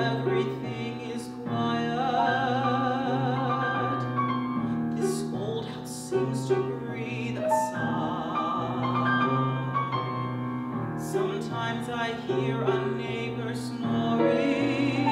Everything is quiet, this old house seems to breathe a sigh. Sometimes I hear a neighbor snore.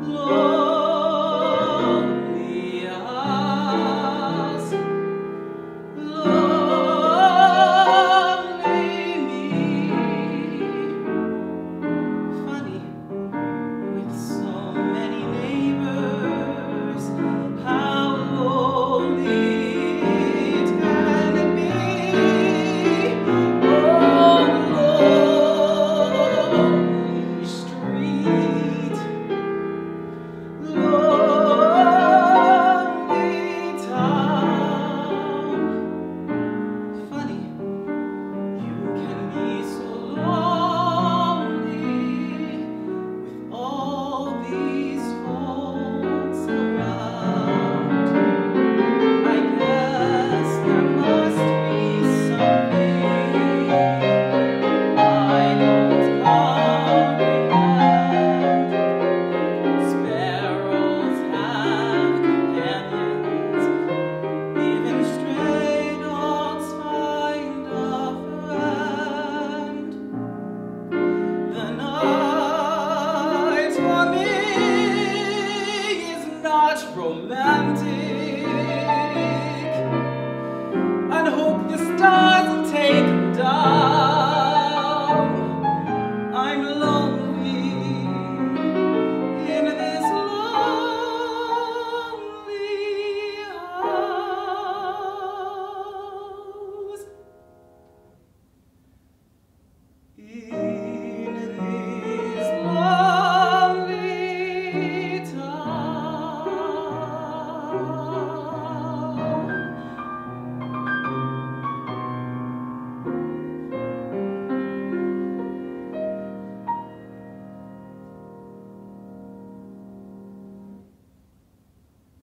Lord. romantic. And hope you start